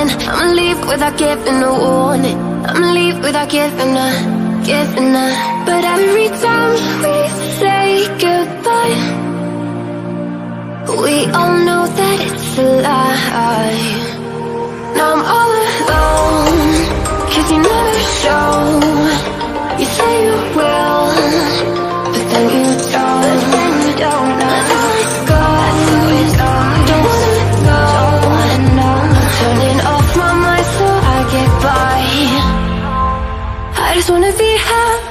I'ma leave without giving a warning. I'ma leave without giving a, giving a. But every time we say goodbye, we all know that it's a lie. Now I'm all wanna be happy,